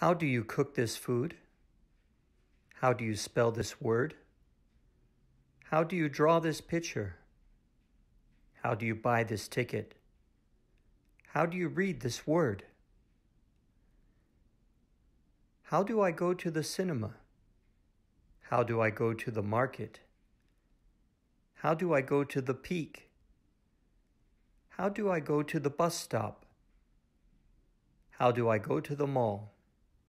How do you cook this food? How do you spell this word? How do you draw this picture? How do you buy this ticket? How do you read this word? How do I go to the cinema? How do I go to the market? How do I go to the peak? How do I go to the bus stop? How do I go to the mall?